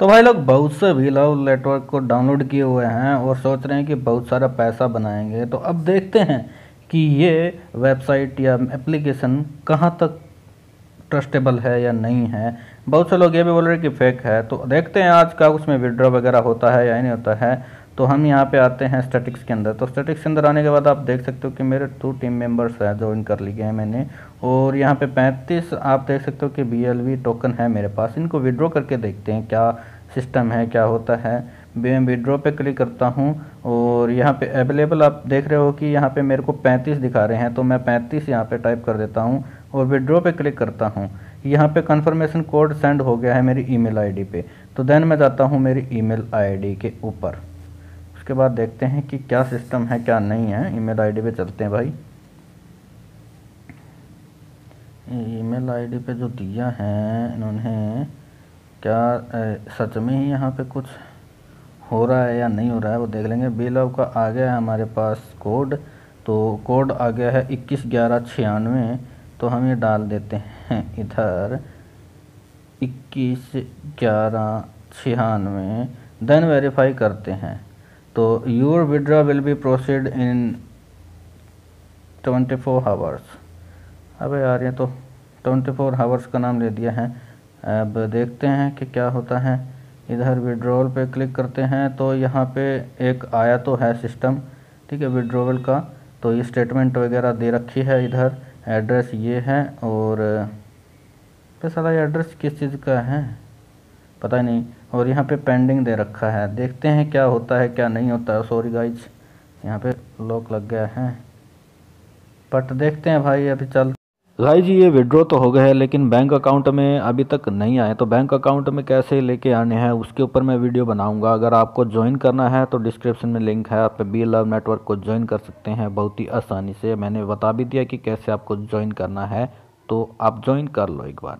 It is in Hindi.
तो भाई लोग, बहुत से भी लव नेटवर्क को डाउनलोड किए हुए हैं और सोच रहे हैं कि बहुत सारा पैसा बनाएँगे। तो अब देखते हैं कि ये वेबसाइट या एप्लीकेशन कहाँ तक ट्रस्टेबल है या नहीं है। बहुत से लोग ये भी बोल रहे हैं कि फेक है। तो देखते हैं आज का उसमें विड्रॉ वगैरह होता है या नहीं होता है। तो हम यहाँ पे आते हैं स्टैटिक्स के अंदर। तो स्टैटिक्स के अंदर आने के बाद आप देख सकते हो कि मेरे टू टीम मेंबर्स हैं ज्वाइन कर लिए हैं मैंने। और यहाँ पे 35 आप देख सकते हो कि बीएलवी टोकन है मेरे पास। इनको विड्रॉ करके देखते हैं क्या सिस्टम है, क्या होता है। मैं विड्रॉ पे क्लिक करता हूँ और यहाँ पे अवेलेबल आप देख रहे हो कि यहाँ पे मेरे को 35 दिखा रहे हैं। तो मैं 35 यहाँ पे टाइप कर देता हूँ और विड्रॉ पे क्लिक करता हूँ। यहाँ पे कंफर्मेशन कोड सेंड हो गया है मेरी ईमेल आईडी पे। तो देन मैं जाता हूँ मेरी ईमेल आईडी के ऊपर। उसके बाद देखते हैं कि क्या सिस्टम है, क्या नहीं है। ईमेल आईडी पे चलते हैं भाई। ईमेल आईडी पे जो दिया है, इन्होंने क्या सच में ही यहाँ पे कुछ हो रहा है या नहीं हो रहा है, वो देख लेंगे। बिल ऑफ़ का आ गया है हमारे पास कोड तो कोड आ गया है इक्कीस ग्यारह छियानवे। तो हम ये डाल देते हैं इधर इक्कीस ग्यारह छियानवे देन वेरीफाई करते हैं। तो your withdraw will be proceed in twenty four hours अबे यार, ये तो ट्वेंटी फोर हावर्स का नाम ले दिया है। अब देखते हैं कि क्या होता है। इधर विड्रॉल पे क्लिक करते हैं तो यहाँ पे एक आया तो है सिस्टम ठीक है विड्रॉवल का। तो ये स्टेटमेंट वगैरह दे रखी है इधर। एड्रेस ये है और पे सारा एड्रेस किस चीज़ का है? पता नहीं। और यहाँ पे पेंडिंग दे रखा है। देखते हैं क्या होता है, क्या नहीं होता है। सॉरी गाइज़ यहाँ पे लॉक लग गया है। बट देखते हैं भाई, अभी चल भाई जी ये विड्रॉ तो हो गया है, लेकिन बैंक अकाउंट में अभी तक नहीं आए। तो बैंक अकाउंट में कैसे लेके आने हैं, उसके ऊपर मैं वीडियो बनाऊँगा। अगर आपको ज्वाइन करना है तो डिस्क्रिप्शन में लिंक है। आप बी लव नेटवर्क को ज्वाइन कर सकते हैं बहुत ही आसानी से। मैंने बता भी दिया कि कैसे आपको ज्वाइन करना है। तो आप ज्वाइन कर लो एक बार।